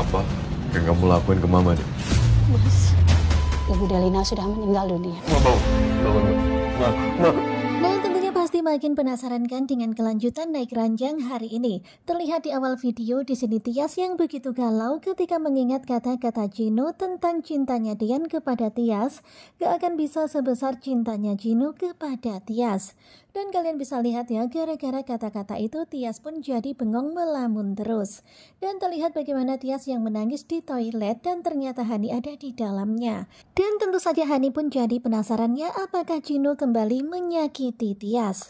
Apa yang kamu lakuin ke mama deh? Mas, Ibu Delina sudah meninggal dunia. Mau. Bangun, Ma. Ma. Nah, tentunya pasti makin penasaran kan dengan kelanjutan naik ranjang hari ini. Terlihat di awal video di sini Tias yang begitu galau ketika mengingat kata-kata Gino tentang cintanya Dian kepada Tias, gak akan bisa sebesar cintanya Gino kepada Tias. Dan kalian bisa lihat ya, gara-gara kata-kata itu Tias pun jadi bengong melamun terus. Dan terlihat bagaimana Tias yang menangis di toilet dan ternyata Hani ada di dalamnya. Dan tentu saja Hani pun jadi penasarannya apakah Gino kembali menyakiti Tias.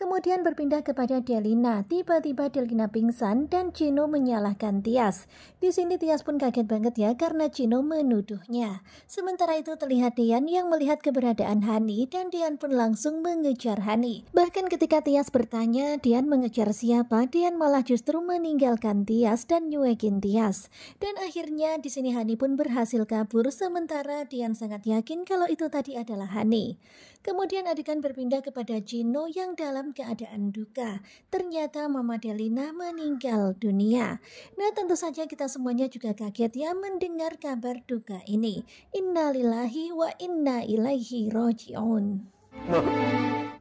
Kemudian berpindah kepada Delina. Tiba-tiba Delina pingsan dan Gino menyalahkan Tias. Di sini Tias pun kaget banget ya karena Gino menuduhnya. Sementara itu terlihat Dian yang melihat keberadaan Hani dan Dian pun langsung mengejar Hani. Bahkan ketika Tias bertanya Dian mengejar siapa, Dian malah justru meninggalkan Tias dan nyuekin Tias. Dan akhirnya di sini Hani pun berhasil kabur sementara Dian sangat yakin kalau itu tadi adalah Hani. Kemudian adegan berpindah kepada Gino yang dalam keadaan duka. Ternyata Mama Delina meninggal dunia. Nah tentu saja kita semuanya juga kaget ya mendengar kabar duka ini. Innalillahi wa inna ilaihi roji'un.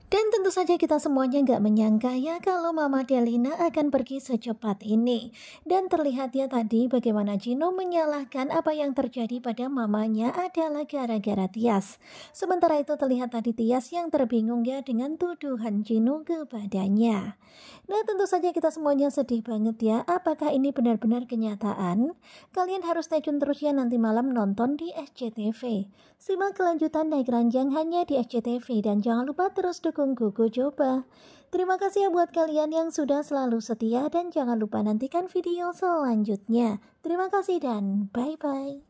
Dan tentu saja kita semuanya nggak menyangka ya kalau Mama Delina akan pergi secepat ini. Dan terlihat ya tadi bagaimana Gino menyalahkan apa yang terjadi pada mamanya adalah gara-gara Tias. Sementara itu terlihat tadi Tias yang terbingung ya dengan tuduhan Gino kepadanya. Nah tentu saja kita semuanya sedih banget ya. Apakah ini benar-benar kenyataan? Kalian harus stay tune terus ya nanti malam nonton di SCTV. Simak kelanjutan naik ranjang hanya di SCTV dan jangan lupa terus dukung Gogo Coba. Terima kasih ya buat kalian yang sudah selalu setia dan jangan lupa nantikan video selanjutnya. Terima kasih dan bye-bye.